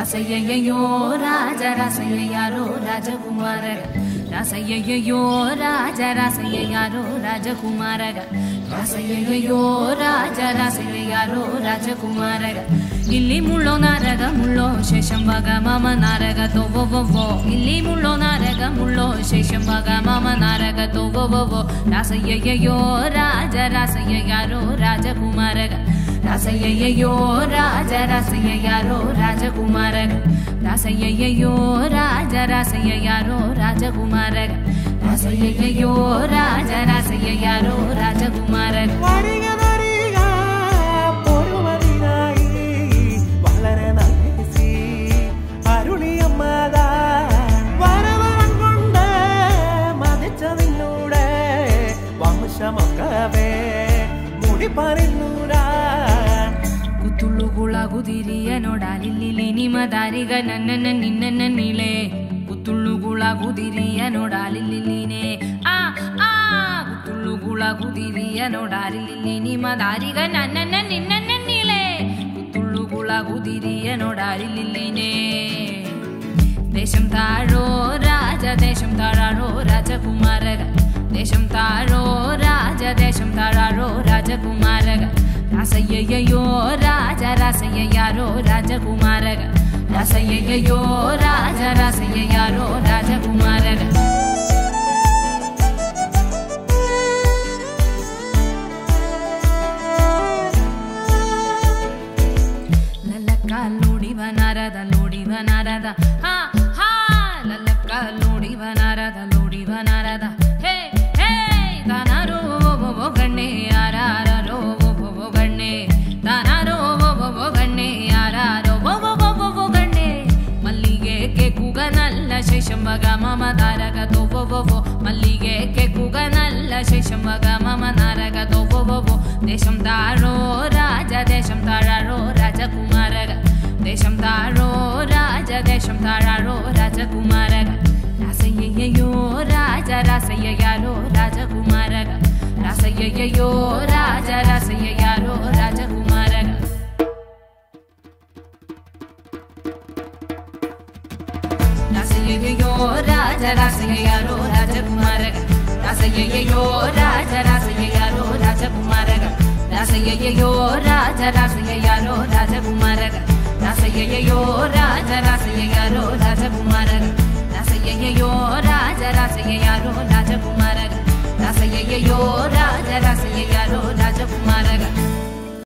ರಾಸಯ್ಯಯ್ಯೋ ರಾಜ ರಾಸಯ್ಯ ಯಾರೋ ರಾಜಕುಮಾರಗ ರಾಸಯ್ಯಯ್ಯೋ ರಾಜ ರಾಸಯ್ಯ ಯಾರೋ ರಾಜಕುಮಾರಗ ರಾಸಯ್ಯಯ್ಯೋ ರಾಜ ರಾಸಯ್ಯ ಯಾರೋ ರಾಜಕುಮಾರಗ ಇಲ್ಲಿ ಮುಳ್ಳೋ ನಾರಗ ಮುಳ್ಳೋ ಶೇಷಂಬಗ ಮಾಮ ನಾರಗ ತೋವೋ ಇಲ್ಲಿ ಮುಳ್ಳೋ ನಾರಗ ಮುಳ್ಳೋ ಶೇಷಂಬಗ ಮಾಮ ನಾರಗ ತೋವೋ ರಾಸಯ್ಯಯ್ಯೋ ರಾಜ ರಾಸಯ್ಯ ಯಾರೋ ರಾಜಕುಮಾರಗ രാസയ്യയ്യോ രാജ രാസയ്യാരോ രാജകുമാരൻ രാസയ്യയ്യോ രാജ രാസയ്യാരോ രാജകുമാരൻ രാസയ്യയ്യോ രാജ രാസയ്യാരോ രാജകുമാരൻ വംശമൊക്കവേ മുടി പറയുന്നു ತುಳುಗುಳಾಗುದಿರಿಯ ನೋಡಾಲಿಲ್ಲಿ ನಿಮ ದಾರಿಗ ನನ್ನನ್ನ ನಿನ್ನನ್ನ ನೀಳೆ ಕುತ್ತುಳ್ಳುಗುಳಾಗುದಿರಿಯ ನೋಡಾಲಿಲ್ಲಿನೇ ಆ ಆ ಕುತ್ತುಳ್ಳುಗುಳಾಗುದಿರಿಯ ನೋಡಾಲಿಲ್ಲಿ ನಿಮ ದಾರಿಗ ನನ್ನನ್ನ ನಿನ್ನನ್ನ ನೀಳೆ ಕುತ್ತುಳ್ಳುಗುಳಾಗುದಿರಿಯ ನೋಡಾಲಿಲ್ಲಿನೇ ದೇಶಂ ತಾಳೋ ರಾಜ, ದೇಶಂ ತಾಳಾರೋ ರಾಜಕುಮಾರಗ. ದೇಶಂ ತಾಳೋ ರಾಜ, ದೇಶಂ ತಾಳಾರೋ ರಾಜಕುಮಾರಗ. रासय्ययो राजा, रासय्यारो राजकुमारग। रासय्ययो राजा, रासय्यारो राजकुमारग। ललक्क लोडिव नारद लोडिव नारद हा हा, ललक्क लोड़ी नारद लोडिव नारद ಕೂಗನಲ್ಲ ಶೈಶಂಬಗ ಮಮ ನಾರಗ ತೋವೋ ಮಲ್ಲಿಗೆ ಕೆ ಕೂಗನಲ್ಲ ಶೈಶಂಬಗ ಮಮ ನಾರಗ ತೋವೋ ದೇಶಂ ತಾರೋ ರಾಜ ದೇಶಂ ತಾರಾರೋ ರಾಜಕುಮಾರಗ ದೇಶಂ ತಾರೋ ರಾಜ ದೇಶಂ ತಾರಾರೋ ರಾಜಕುಮಾರಗ ರಾಸಯ್ಯಯ್ಯೋ ರಾಜ ರಾಸಯ್ಯಾರೋ ರಾಜಕುಮಾರಗ ರಾಸಯ್ಯಯ್ಯೋ ರಾಜ ರಾಸಯ್ಯಾರೋ ರಾಜಕುಮಾರ Yo, da, da, da,